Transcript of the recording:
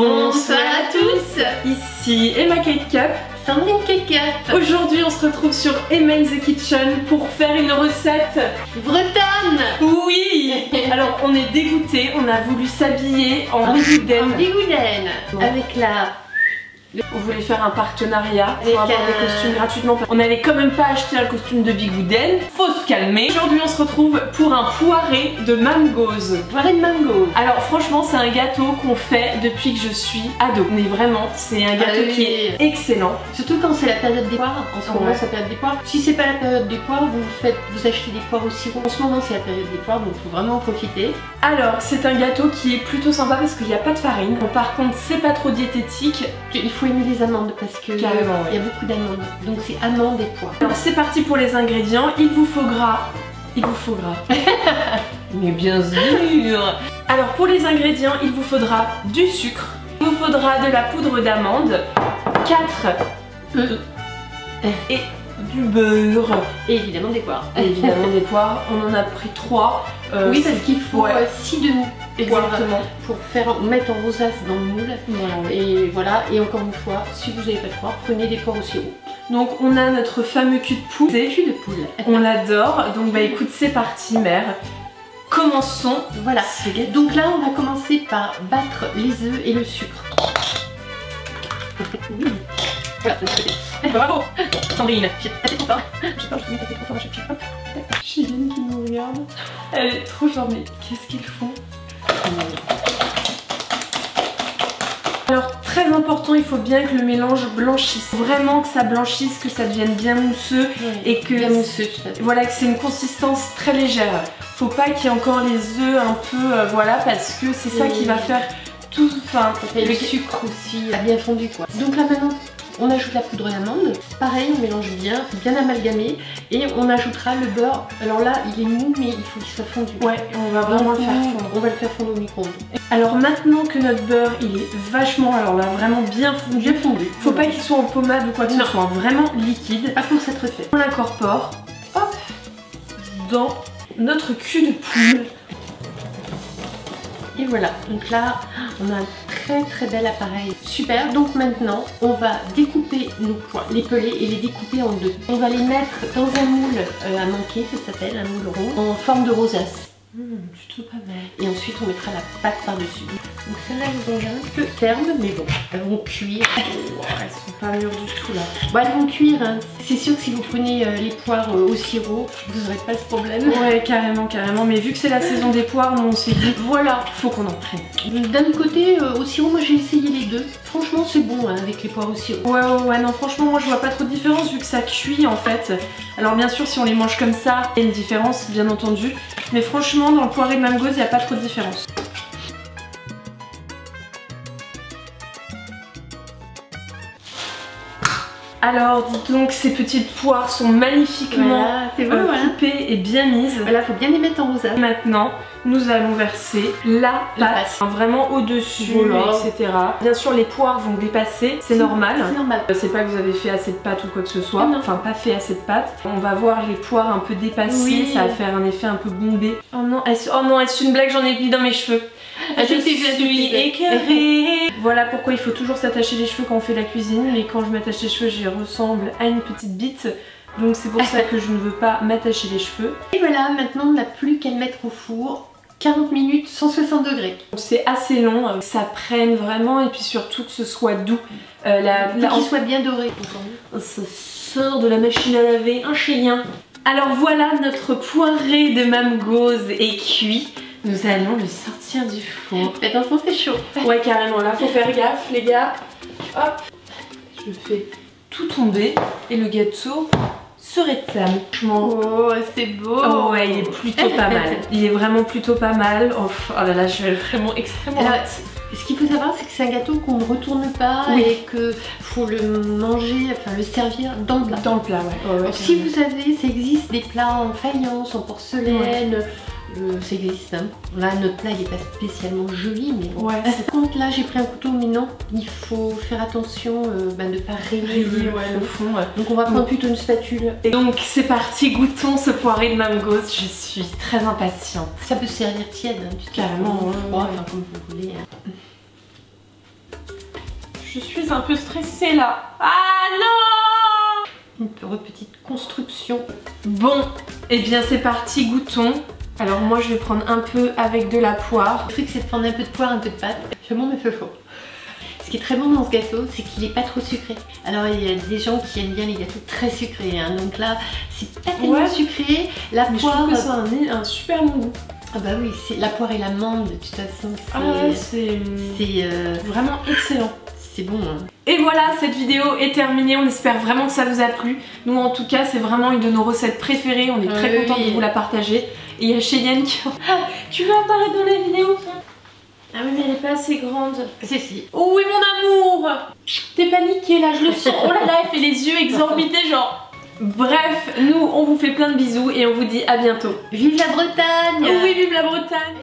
Bonsoir à tous. Ici Emma Kate Cup. Sandrine Kate Cup. Aujourd'hui on se retrouve sur Emma in the Kitchen pour faire une recette. Bretonne. Oui. Alors on est dégoûté, on a voulu s'habiller en bigouden. En bigouden Avec la on voulait faire un partenariat pour avoir des costumes gratuitement. On n'allait quand même pas acheter un costume de Bigouden. Faut se calmer. Aujourd'hui, on se retrouve pour un poiré de mangoes. Poiré de mango. Alors franchement, c'est un gâteau qu'on fait depuis que je suis ado. Mais vraiment, c'est un gâteau qui est excellent. Surtout quand c'est la période des poires. En ce moment, c'est la période des poires. Si c'est pas la période des poires, vous faites, vous achetez des poires au sirop. En ce moment, c'est la période des poires, donc faut vraiment en profiter. Alors, c'est un gâteau qui est plutôt sympa parce qu'il n'y a pas de farine. Par contre, c'est pas trop diététique. Il faut aimer les amandes parce que il y a beaucoup d'amandes. Donc c'est amandes et pois. Alors c'est parti pour les ingrédients. Il vous faut gras. Il vous faut gras. Mais bien sûr Alors pour les ingrédients, il vous faudra du sucre. Il vous faudra de la poudre d'amande, 4 œufs et du beurre. Et évidemment des poires. Et évidemment des poires. On en a pris 3. Euh, oui, parce qu'il faut 6 euh, demi. Exactement. Pour faire mettre en rosace dans le moule. Et voilà. Et encore une fois, si vous n'avez pas de poires, prenez des poires au sirop. Donc on a notre fameux cul de poule. C'est cul de poule. On l'adore. Donc bah écoute, c'est parti mère. Commençons. Voilà. Donc là, on va commencer par battre les œufs et le sucre. Voilà, Bravo Sandrine J'ai tapé trop fort. J'ai peur, je vais taper trop fort à chaque fois. Chine qui nous regarde. Elle est trop genre, mais qu'est-ce qu'ils font? Alors très important, il faut bien que le mélange blanchisse. Vraiment que ça blanchisse, que ça devienne bien mousseux et que bien mousseux, voilà que c'est une consistance très légère. Faut pas qu'il y ait encore les œufs un peu euh, voilà parce que c'est ça qui va faire tout enfin le sucre aussi bien fondu quoi. Donc là maintenant on ajoute la poudre d'amande. Pareil, on mélange bien, bien amalgamé. Et on ajoutera le beurre. Alors là, il est mou, mais il faut qu'il soit fondu. Ouais, on va vraiment le faire fondre. On va le faire fondre au micro-ondes. Alors maintenant que notre beurre, il est vachement, alors là, vraiment bien fondu. Bien fondu. Faut pas qu'il soit en pommade ou quoi que ce soit, vraiment liquide. Pas pour cette recette. On l'incorpore, hop, dans notre cul de poule. Et voilà, donc là, on a très très bel appareil. Super, donc maintenant, on va découper nos pois, les peler et les découper en deux. On va les mettre dans un moule euh, à manquer, ça s'appelle, un moule rond, en forme de rosace. Mmh, plutôt pas mal. Et ensuite on mettra la pâte par-dessus. Donc celles-là elles vont un peu fermes, mais bon, elles vont cuire. Oh, elles sont pas mûres du tout là. Bon elles vont cuire, hein. c'est sûr que si vous prenez euh, les poires euh, au sirop, vous n'aurez pas ce problème. Ouais carrément, carrément. Mais vu que c'est la saison des poires, on s'est dit voilà, faut qu'on en prenne. D'un côté, euh, au sirop, moi j'ai essayé les deux. Franchement c'est bon hein, avec les poires au sirop. Ouais ouais ouais non franchement moi je vois pas trop de différence vu que ça cuit en fait. Alors bien sûr si on les mange comme ça, il y a une différence bien entendu. Mais franchement, dans le poiré de mangoes, il n'y a pas trop de différence. Alors, dites donc, ces petites poires sont magnifiquement voilà, euh, coupées et bien mises. Voilà, faut bien les mettre en rosa. Maintenant, nous allons verser la pâte, vraiment au-dessus, etc. Bien sûr, les poires vont dépasser, c'est normal. C'est normal. Euh, c'est pas que vous avez fait assez de pâte ou quoi que ce soit, enfin pas fait assez de pâte. On va voir les poires un peu dépassées, ça va faire un effet un peu bombé. Oh non, est-ce oh est une blague J'en ai mis dans mes cheveux. Ah, je, suis écœurée. voilà pourquoi il faut toujours s'attacher les cheveux quand on fait la cuisine. Mais quand je m'attache les cheveux, j'y ressemble à une petite bite. Donc c'est pour ça que je ne veux pas m'attacher les cheveux. Et voilà, maintenant on n'a plus qu'à le mettre au four. 40 minutes, 160 degrés. C'est assez long, euh, ça prenne vraiment et puis surtout que ce soit doux. Euh, la, qu'il soit bien doré. Ça sort de la machine à laver, un chien. Alors voilà, notre poiré de mamgose est cuit. Nous allons le sortir du four. Faites attention, c'est chaud. Ouais, carrément. Là, faut faire gaffe, les gars. Hop, je fais tout tomber et le gâteau serait Oh, c'est beau. Oh ouais, il est plutôt pas mal. Il est vraiment plutôt pas mal. Oh, oh là là, je vais vraiment extrêmement Ce qu'il faut savoir, c'est que c'est un gâteau qu'on ne retourne pas et que faut le manger, enfin le servir dans le plat. Dans le plat, ouais. si vous avez, ça existe des plats en faïence, en porcelaine, ça existe. Hein. Là, notre plat n'est pas spécialement joli, mais bon. Ouais. Contre là, j'ai pris un couteau, mais non, il faut faire attention euh, bah, de ne pas rayer le fond. Donc on va prendre plutôt une spatule. Et donc c'est parti, goûtons ce poiré de mangos. Je suis très impatiente. Ça peut servir tiède, hein, carrément. enfin, comme vous voulez. Hein. Je suis un peu stressée là. Ah non Une petite construction. Bon, et eh bien c'est parti, goûtons. Alors moi je vais prendre un peu avec de la poire. Le truc c'est de prendre un peu de poire, un peu de pâte. Je m'en mets chaud. Ce qui est très bon dans ce gâteau, c'est qu'il n'est pas trop sucré. Alors il y a des gens qui aiment bien les gâteaux très sucrés, hein. donc là c'est pas tellement sucré. La poire, je trouve que c'est un, super bon goût. Ah bah oui, c'est la poire et l'amande de toute façon. Ah c'est euh, vraiment excellent. C'est bon. Hein. Et voilà, cette vidéo est terminée. On espère vraiment que ça vous a plu. Nous, en tout cas, c'est vraiment une de nos recettes préférées. On est très contents de vous la partager. Et il y a Cheyenne qui... Ah, tu veux apparaître dans la vidéo ah oui mais elle est pas assez grande. Si si. Oh oui mon amour T'es paniquée là, je le sens. Oh là là, elle fait les yeux exorbités genre. Bref, nous on vous fait plein de bisous et on vous dit à bientôt. Vive la Bretagne Oui, vive la Bretagne